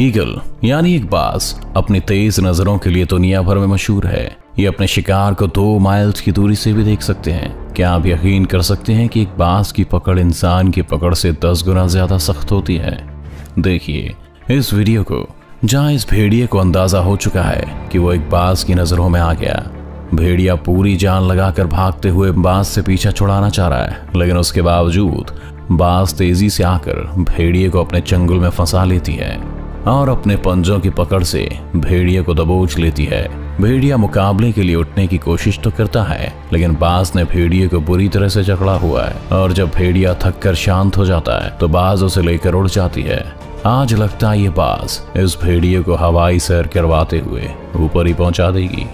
Eagle, यानी एक बाज अपनी तेज नज़रों के लिए दुनिया भर में मशहूर है। ये अपने शिकार को दो माइल्स की दूरी से भी देख सकते हैं। क्या आप यकीन कर सकते हैं कि एक बाज की पकड़ इंसान की पकड़ से दस गुना ज़्यादा सख्त होती है? देखिए, इस वीडियो को, जहाँ इस भेड़िए को अंदाज़ा हो चुका है कि वो एक बाज की नज़रों में आ गया। भेड़िया पूरी जान लगाकर भागते हुए बाज से पीछा छुड़ाना चाह रहा है, लेकिन उसके बावजूद बाज तेज़ी से आकर भेड़िए को अपने चंगुल में फंसा लेती है। और अपने पंजों की पकड़ से भेड़िए को दबोच लेती है। भेड़िया मुकाबले के लिए उठने की कोशिश तो करता है, लेकिन बाज ने भेड़िए को बुरी तरह से जकड़ा हुआ है और जब भेड़िया थक कर शांत हो जाता है तो बाज उसे लेकर उड़ जाती है। आज लगता है ये बाज इस भेड़िए को हवाई सैर करवाते हुए ऊपर ही पहुँचा देगी।